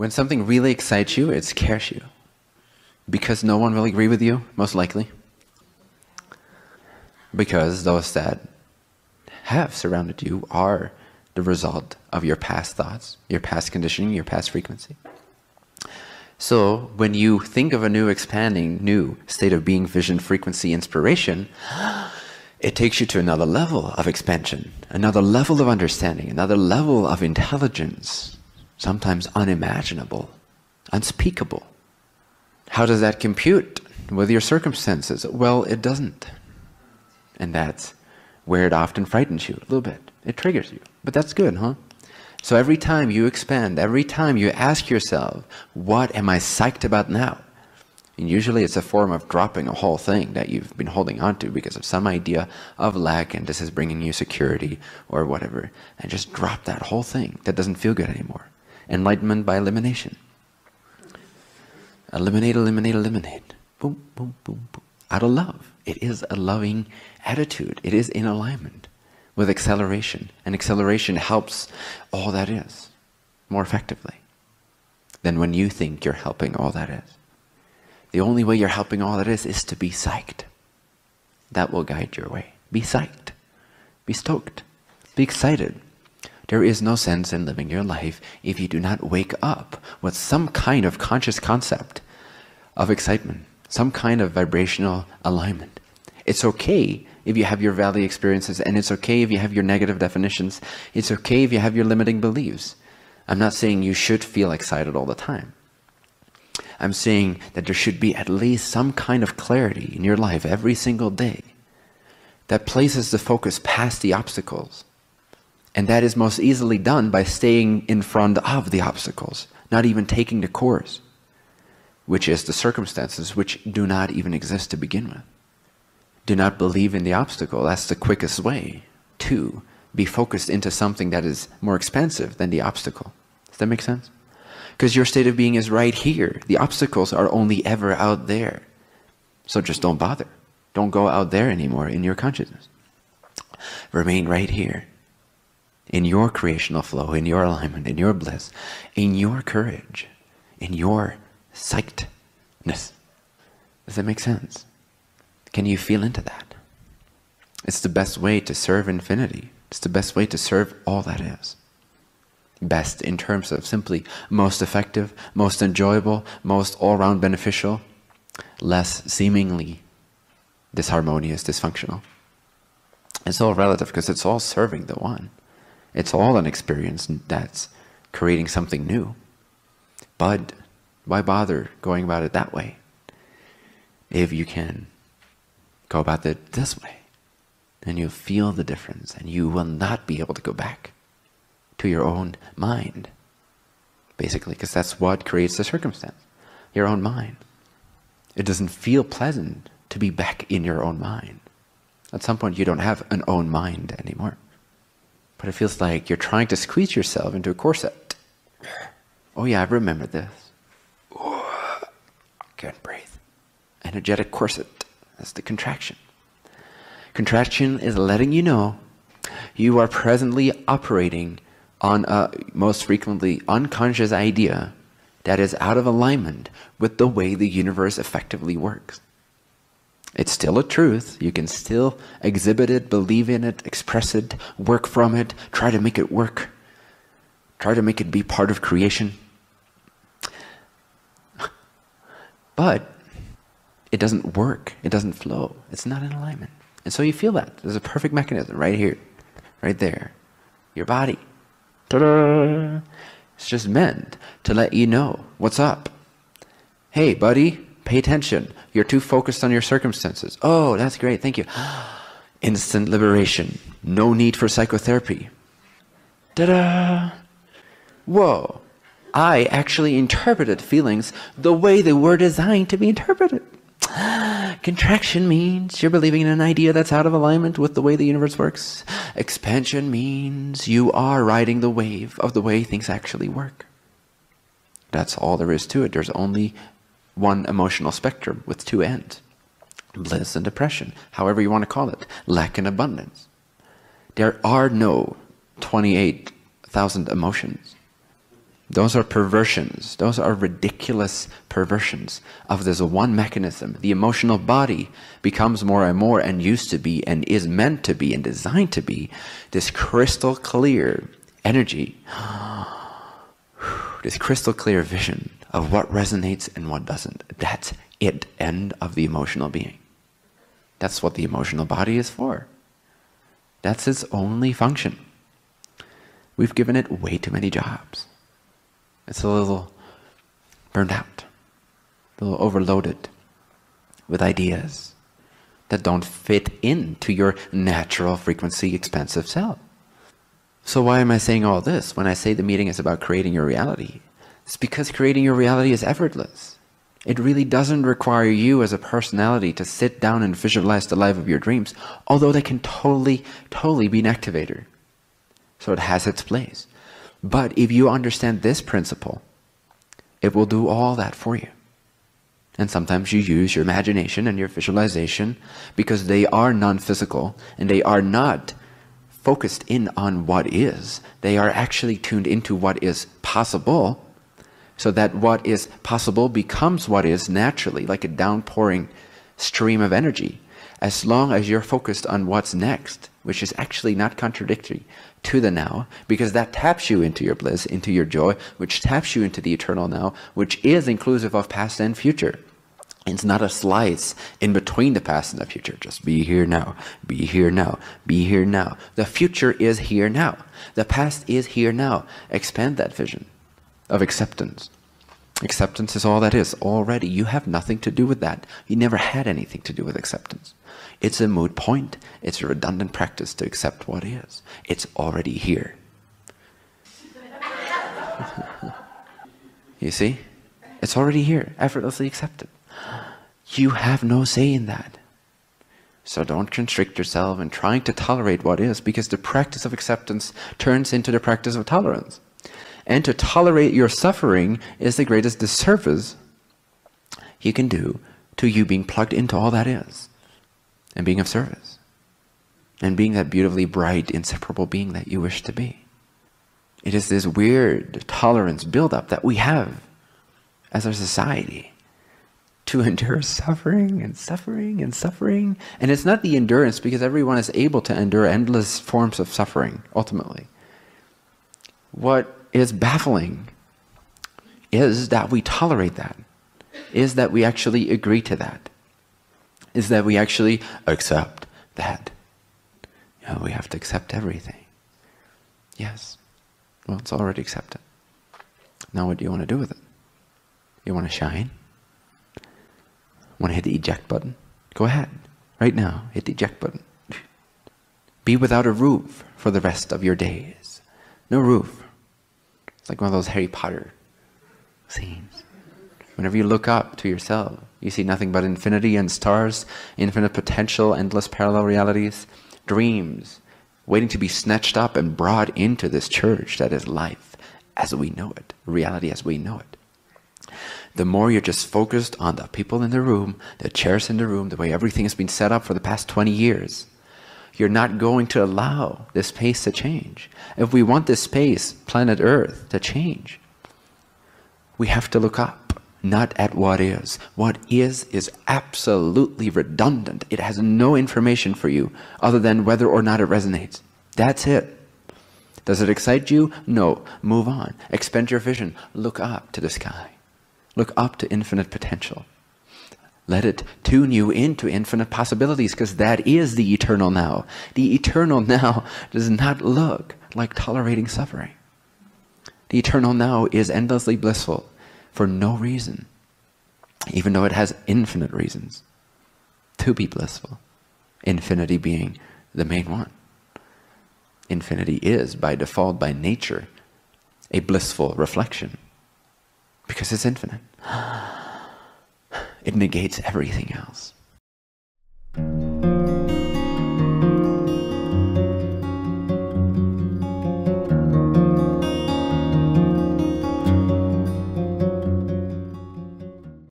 When something really excites you, it scares you. Because no one will agree with you, most likely. Because those that have surrounded you are the result of your past thoughts, your past conditioning, your past frequency. So when you think of a new expanding, new state of being, vision, frequency, inspiration, it takes you to another level of expansion, another level of understanding, another level of intelligence, sometimes unimaginable, unspeakable. How does that compute with your circumstances? Well, it doesn't. And that's where it often frightens you a little bit. It triggers you. But that's good, huh? So every time you expand, every time you ask yourself, what am I psyched about now? And usually it's a form of dropping a whole thing that you've been holding on to because of some idea of lack and this is bringing you security or whatever. And just drop that whole thing that doesn't feel good anymore. Enlightenment by elimination. Eliminate, eliminate, eliminate. Boom, boom, boom, boom. Out of love. It is a loving attitude. It is in alignment with acceleration. And acceleration helps all that is more effectively than when you think you're helping all that is. The only way you're helping all that is is to be psyched. That will guide your way. Be psyched. Be stoked. Be excited. There is no sense in living your life if you do not wake up with some kind of conscious concept of excitement, some kind of vibrational alignment. It's okay if you have your valley experiences, and it's okay if you have your negative definitions. It's okay if you have your limiting beliefs. I'm not saying you should feel excited all the time. I'm saying that there should be at least some kind of clarity in your life every single day that places the focus past the obstacles. And that is most easily done by staying in front of the obstacles, not even taking the course, which is the circumstances which do not even exist to begin with do not believe in the obstacle. That's the quickest way to be focused into something that is more expensive than the obstacle. Does that make sense? Because your state of being is right here. The obstacles are only ever out there. So just don't bother. Don't go out there anymore in your consciousness. Remain right here. In your creational flow, in your alignment, in your bliss, in your courage, in your psychedness. Does that make sense? Can you feel into that? It's the best way to serve infinity. It's the best way to serve all that is. Best in terms of simply most effective, most enjoyable, most all-round beneficial, less seemingly disharmonious, dysfunctional. It's all relative because it's all serving the one. It's all an experience that's creating something new. But why bother going about it that way if you can Go about it this way. And you'll feel the difference and you will not be able to go back to your own mind. Basically, because that's what creates the circumstance. Your own mind. It doesn't feel pleasant to be back in your own mind. At some point you don't have an own mind anymore. But it feels like you're trying to squeeze yourself into a corset. Oh yeah, I remember this. Can't breathe. Energetic corset. That's the contraction. Contraction is letting you know you are presently operating on a most frequently unconscious idea that is out of alignment with the way the universe effectively works. It's still a truth. You can still exhibit it, believe in it, express it, work from it, try to make it work, try to make it be part of creation. But it doesn't work. It doesn't flow. It's not in alignment. And so you feel that. There's a perfect mechanism right here, right there. Your body. It's just meant to let you know what's up. Hey, buddy, pay attention. You're too focused on your circumstances. Oh, that's great. Thank you. Instant liberation. No need for psychotherapy. Ta-da! Whoa. I actually interpreted feelings the way they were designed to be interpreted. Contraction means you're believing in an idea that's out of alignment with the way the universe works. Expansion means you are riding the wave of the way things actually work. That's all there is to it. There's only one emotional spectrum with two ends. Bliss and depression, however you want to call it. Lack and abundance. There are no 28,000 emotions. Those are perversions. Those are ridiculous perversions of this one mechanism. The emotional body becomes more and more and used to be and is meant to be and designed to be this crystal clear energy, this crystal clear vision of what resonates and what doesn't. That's it, end of the emotional being. That's what the emotional body is for. That's its only function. We've given it way too many jobs. It's a little burned out, a little overloaded with ideas that don't fit into your natural frequency expansive self. So why am I saying all this when I say the meeting is about creating your reality? It's because creating your reality is effortless. It really doesn't require you as a personality to sit down and visualize the life of your dreams, although they can totally, totally be an activator. So it has its place. But if you understand this principle, it will do all that for you. And sometimes you use your imagination and your visualization because they are non-physical and they are not focused in on what is. They are actually tuned into what is possible so that what is possible becomes what is naturally, like a downpouring stream of energy. As long as you're focused on what's next, which is actually not contradictory to the now, because that taps you into your bliss, into your joy, which taps you into the eternal now, which is inclusive of past and future. It's not a slice in between the past and the future. Just be here now, be here now, be here now. The future is here now. The past is here now. Expand that vision of acceptance. Acceptance is all that is already. You have nothing to do with that. You never had anything to do with acceptance. It's a moot point. It's a redundant practice to accept what is. It's already here. you see? It's already here, effortlessly accepted. You have no say in that. So don't constrict yourself in trying to tolerate what is because the practice of acceptance turns into the practice of tolerance. And to tolerate your suffering is the greatest disservice you can do to you being plugged into all that is and being of service and being that beautifully bright, inseparable being that you wish to be. It is this weird tolerance buildup that we have as a society to endure suffering and suffering and suffering. And it's not the endurance because everyone is able to endure endless forms of suffering, ultimately. What is baffling is that we tolerate that, is that we actually agree to that, is that we actually accept that. You know, we have to accept everything. Yes. Well, it's already accepted. Now what do you want to do with it? You want to shine? Want to hit the eject button? Go ahead. Right now, hit the eject button. Be without a roof for the rest of your days. No roof like one of those Harry Potter scenes. Whenever you look up to yourself, you see nothing but infinity and stars, infinite potential, endless parallel realities, dreams, waiting to be snatched up and brought into this church that is life as we know it, reality as we know it. The more you're just focused on the people in the room, the chairs in the room, the way everything has been set up for the past 20 years, you're not going to allow this space to change. If we want this space, planet Earth, to change, we have to look up, not at what is. What is is absolutely redundant. It has no information for you other than whether or not it resonates. That's it. Does it excite you? No. Move on. Expand your vision. Look up to the sky. Look up to infinite potential. Let it tune you into infinite possibilities because that is the eternal now. The eternal now does not look like tolerating suffering. The eternal now is endlessly blissful for no reason, even though it has infinite reasons to be blissful. Infinity being the main one. Infinity is, by default, by nature, a blissful reflection because it's infinite it negates everything else.